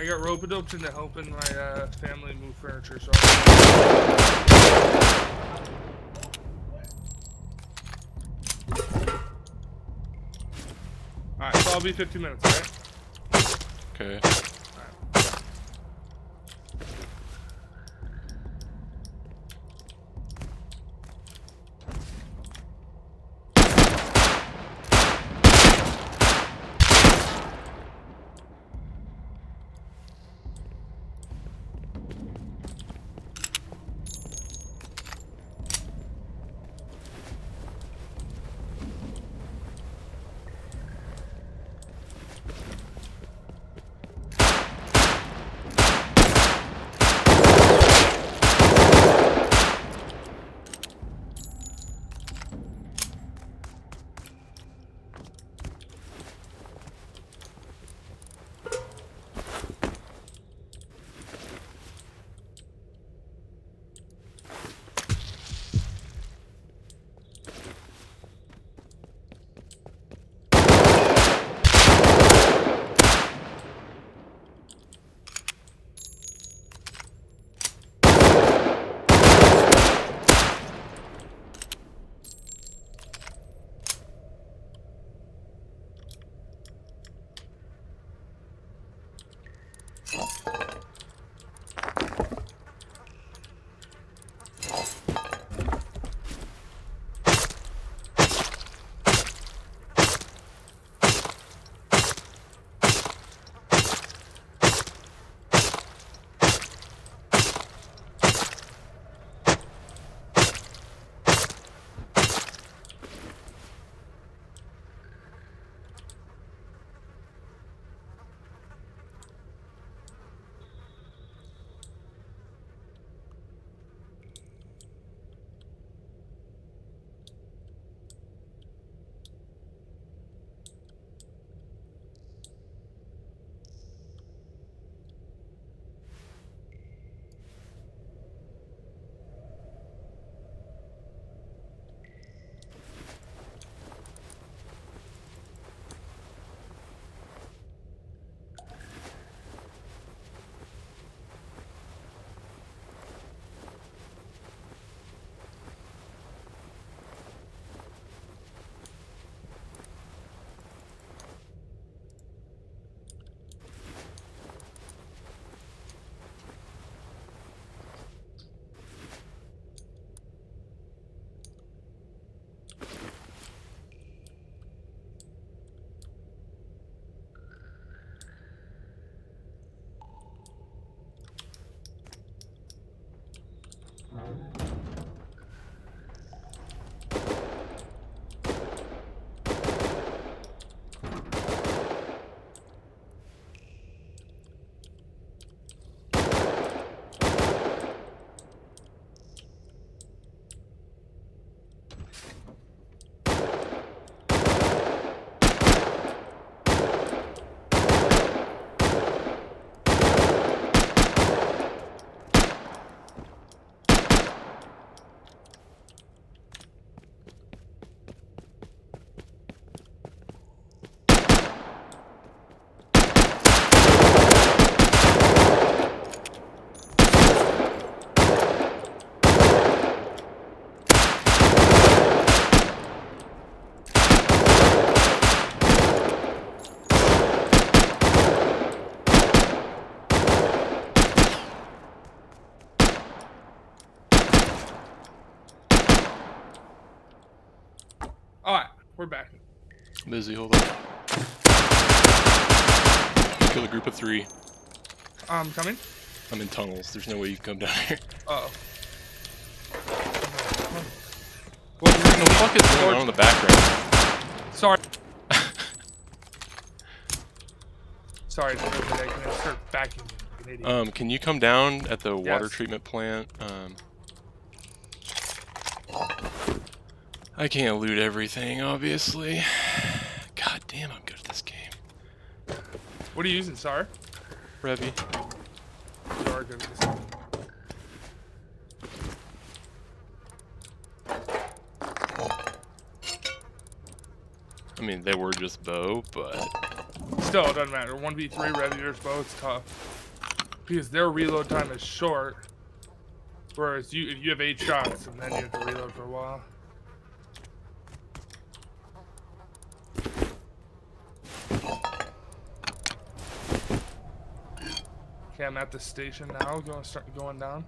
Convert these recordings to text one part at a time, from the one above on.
I got rope doped into helping my uh, family move furniture, so. Alright, so I'll be 15 minutes, alright? Okay. We're back. Busy, hold on. Kill a group of three. Um, coming? I'm in tunnels. There's no way you can come down here. Uh oh. Well, What the fuck is going on in the background? Sorry. Sorry, I didn't know that I can start backing you like an idiot. Um, can you come down at the water Yes. treatment plant? Um, I can't loot everything, obviously. God damn, I'm good at this game. what are you using, Sar? Revy. You are good at this. I mean, they were just bow, but Still, it doesn't matter. 1v3 Reviators both tough. Because their reload time is short. Whereas you if you have eight shots and then you have to reload for a while. Okay, I'm at the station now, going start going down.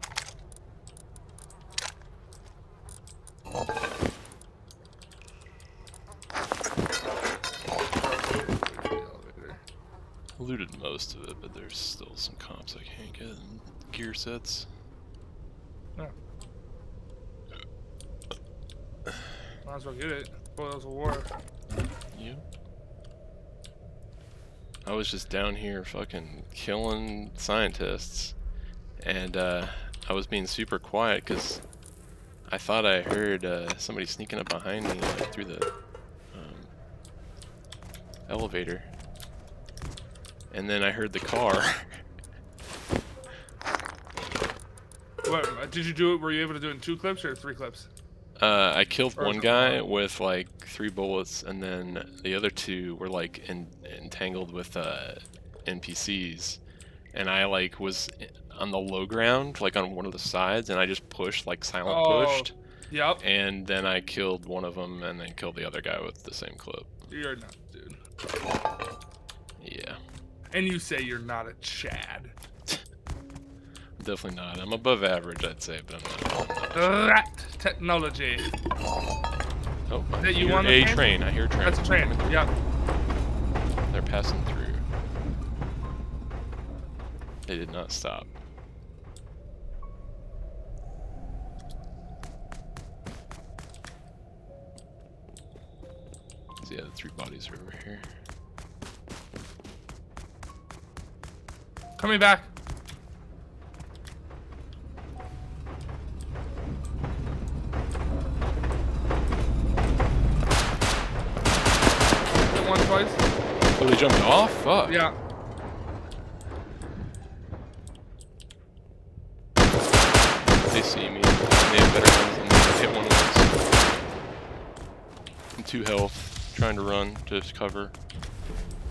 Looted most of it. But there's still some comps I can't get and gear sets. Yeah. Might as well get it. Spoils of war. You? I was just down here fucking killing scientists, and uh, I was being super quiet because I thought I heard uh, somebody sneaking up behind me uh, through the um, elevator, and then I heard the car. What did you do? It? Were you able to do it in two clips or three clips? Uh, I killed one guy with like three bullets, and then the other two were like en- entangled with uh, NPCs, and I like was on the low ground, like on one of the sides, and I just pushed, like silent Oh. pushed, Yep. and then I killed one of them, and then killed the other guy with the same clip. You're not, dude. Yeah, And you say you're not a Chad. definitely not. I'm above average, I'd say, but I'm not. Rat technology. Oh, I That you the a train? train. I hear a train. That's a train. Yep. They're passing through. They did not stop. So yeah, the three bodies are over here. Coming back. Hit one twice. Oh, they jumped off? Fuck. Yeah. They see me. They have better guns than me. I hit one once. I'm two health. Trying to run to cover.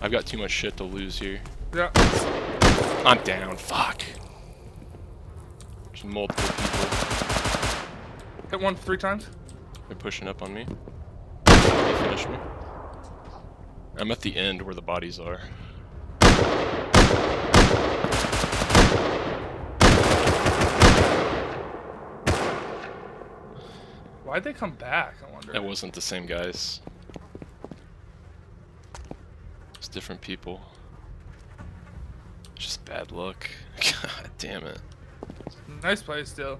I've got too much shit to lose here. Yeah. I'm down. Fuck. There's multiple people. Hit one three times. They're pushing up on me. They finished me. I'm at the end where the bodies are. Why'd they come back? I wonder. That wasn't the same guys. It's different people. Just bad luck. God damn it. Nice place, still.